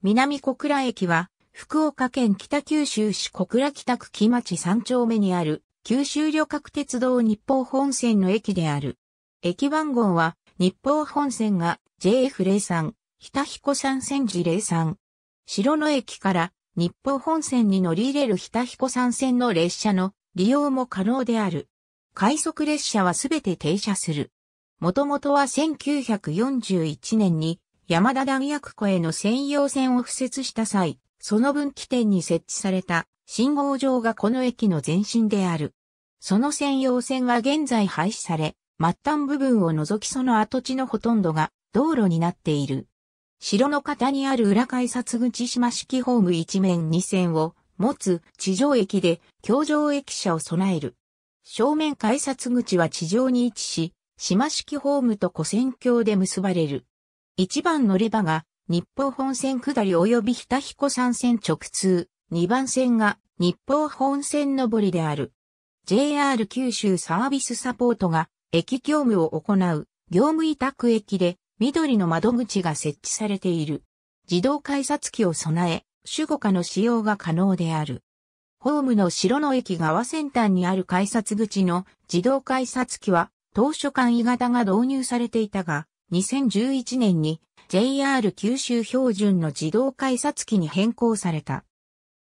南小倉駅は、福岡県北九州市小倉北区木町三丁目にある、九州旅客鉄道日報本線の駅である。駅番号は、日報本線が JF03、北彦山線時03。白野駅から日報本線に乗り入れる北彦山線の列車の利用も可能である。快速列車はすべて停車する。もともとは1941年に山田弾薬庫への専用線を敷設した際、その分岐点に設置された信号場がこの駅の前身である。その専用線は現在廃止され、末端部分を除きその跡地のほとんどが道路になっている。城の方にある裏改札口島式ホーム一面二線を持つ地上駅で橋上駅舎を備える。正面改札口は地上に位置し、島式ホームと古線橋で結ばれる。一番乗り場が日報本線下り及び日田彦山線直通、二番線が日報本線上りである。JR 九州サービスサポートが駅業務を行う業務委託駅で緑の窓口が設置されている。自動改札機を備え、主語化の使用が可能である。ホームの白の駅側先端にある改札口の自動改札機は当初簡易型が導入されていたが、2011年に JR 九州標準の自動改札機に変更された。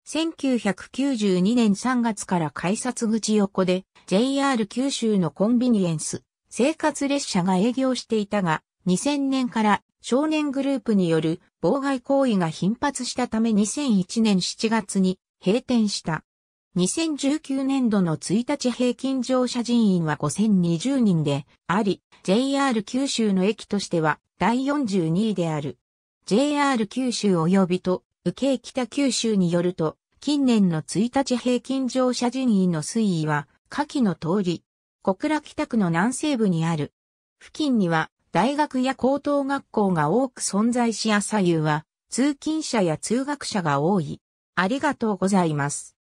1992年3月から改札口横で JR 九州のコンビニエンス、生活列車が営業していたが、2000年から少年グループによる妨害行為が頻発したため2001年7月に閉店した。2019年度の1日平均乗車人員は5020人であり、JR 九州の駅としては第42位である。JR 九州及びと受け北九州によると、近年の1日平均乗車人員の推移は、下記の通り、小倉北区の南西部にある。付近には、大学や高等学校が多く存在し朝夕は、通勤者や通学者が多い。ありがとうございます。